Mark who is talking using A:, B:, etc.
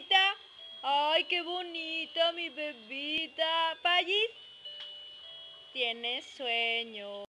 A: Bebita. Ay, qué bonita mi bebita. Pallis. Tienes sueño.